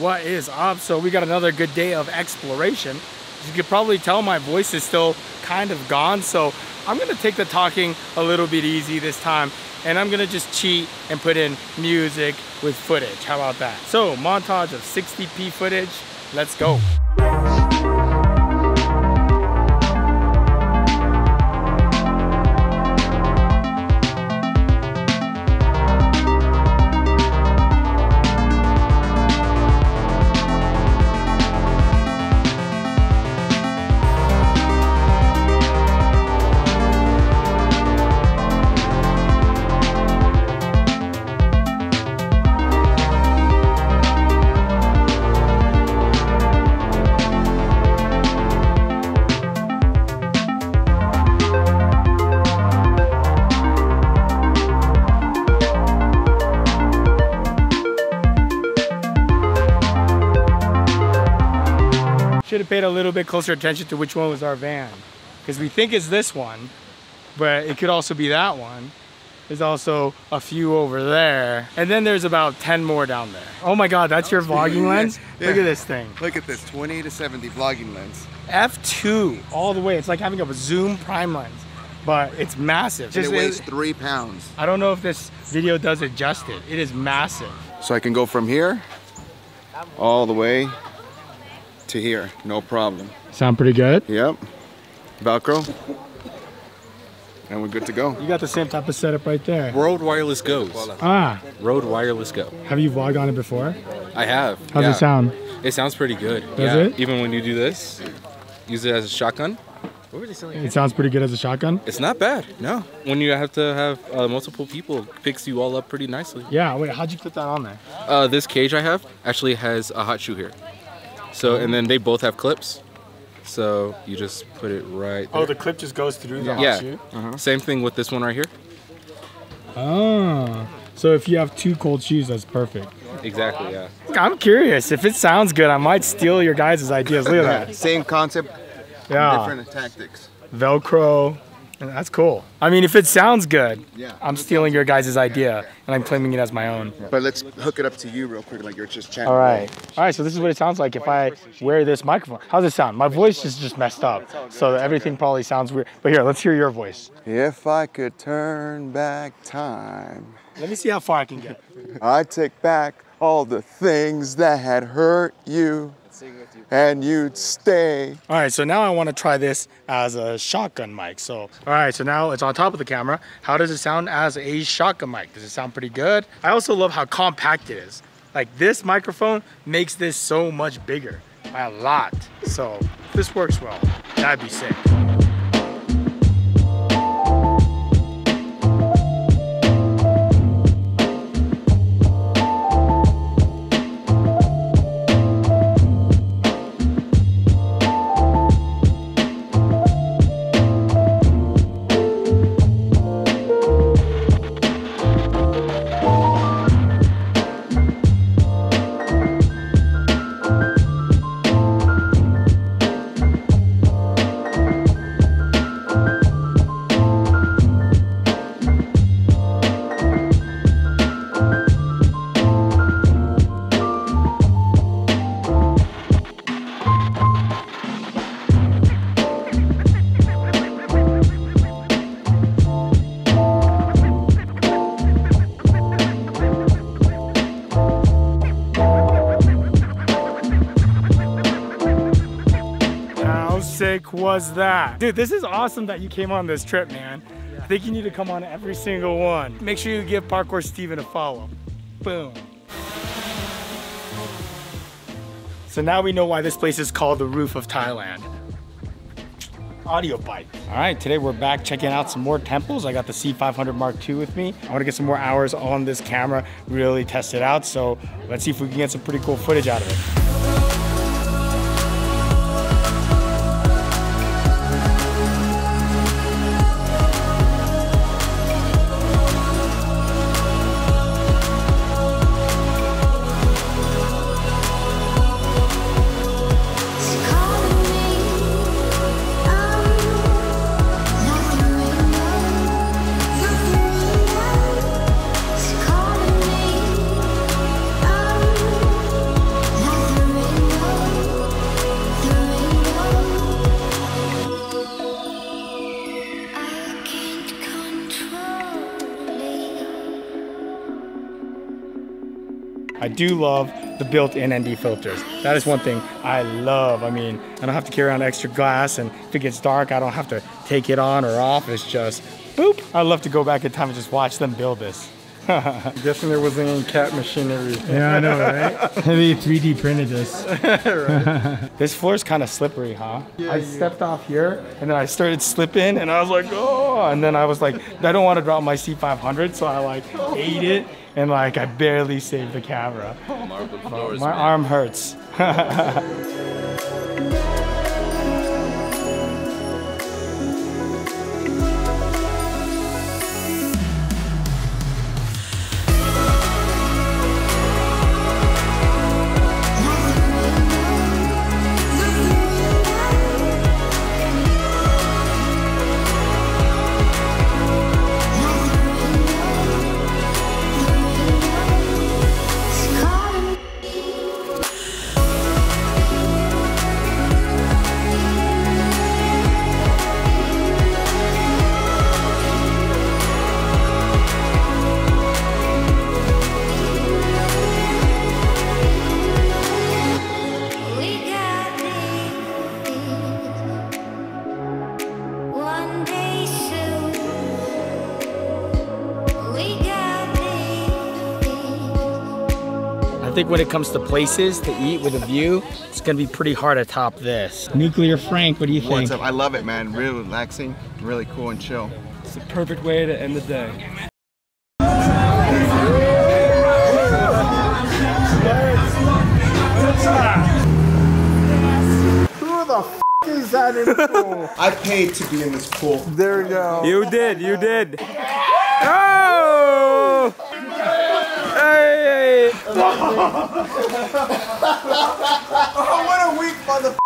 What is up? So we got another good day of exploration. As you could probably tell my voice is still kind of gone. So I'm gonna take the talking a little bit easy this time and I'm gonna just cheat and put in music with footage. How about that? So montage of 60p footage. Let's go. Paid a little bit closer attention to which one was our van. Because we think it's this one, but it could also be that one. There's also a few over there. And then there's about 10 more down there. Oh my God, that's your vlogging lens? Look at this thing. Look at this 20 to 70 vlogging lens. F2 all the way. It's like having a zoom prime lens, but it's massive. And it Just- weighs three pounds. I don't know if this video does adjust it justice. It is massive. So I can go from here all the way to here, no problem. Sound pretty good? Yep. Velcro. And we're good to go. You got the same type of setup right there. Rode Wireless goes. Ah, Rode Wireless Go. have you vlogged on it before? I have. How's yeah. it sound? It sounds pretty good. Does yeah. it? Even when you do this, use it as a shotgun. It sounds pretty good as a shotgun. It's not bad. No. When you have to have uh, multiple people, it picks you all up pretty nicely. Yeah, wait, how'd you put that on there? Uh, this cage I have actually has a hot shoe here. So and then they both have clips. So you just put it right. Oh, the clip just goes through the hot yeah. shoe? Uh-huh. Same thing with this one right here. Oh, so if you have two cold shoes, that's perfect. Exactly. Yeah. I'm curious. If it sounds good, I might steal your guys' ideas. Look at that. Same concept, Yeah, different tactics. Velcro. That's cool. I mean, if it sounds good, Yeah. I'm stealing your guys' idea and I'm claiming it as my own. But let's hook it up to you real quick, like you're just chatting. All right. All right, so this is what it sounds like if I wear this microphone. How's it sound? My voice is just messed up. So everything probably sounds weird. But here, let's hear your voice. If I could turn back time, Let me see how far I can get. I'd take back all the things that had hurt you, and you'd stay. All right, so now I want to try this as a shotgun mic. So, all right, so now it's on top of the camera. How does it sound as a shotgun mic? Does it sound pretty good? I also love how compact it is. Like this microphone makes this so much bigger by a lot. So if this works well, that'd be sick. Was that? Dude, this is awesome that you came on this trip, man. I think you need to come on every single one. Make sure you give Parkour Steven a follow. Boom. So now we know why this place is called the roof of Thailand. Audio bite. All right, today we're back checking out some more temples. I got the C500 Mark II with me. I want to get some more hours on this camera, really test it out. So let's see if we can get some pretty cool footage out of it. Do love the built-in ND filters. That is one thing I love. I mean, I don't have to carry around extra glass, and if it gets dark, I don't have to take it on or off. It's just boop. I'd love to go back in time and just watch them build this. I'm Guessing there wasn't any cat machinery. Yeah, I know, right? Maybe 3D printed this. This floor is kind of slippery, huh? I stepped off here and then I started slipping and I was like, oh, and then I was like, I don't want to drop my C500, so I like ate it and like I barely saved the camera. My arm hurts. I think when it comes to places to eat with a view, it's gonna be pretty hard to top this. Nuclear Frank, what do you think? What's up? I love it, man. Really relaxing, really cool and chill. It's the perfect way to end the day. Who the f is that in the pool? I paid to be in this pool. There we go. You did, you did. Oh! Hey! Oh, what a weak mother.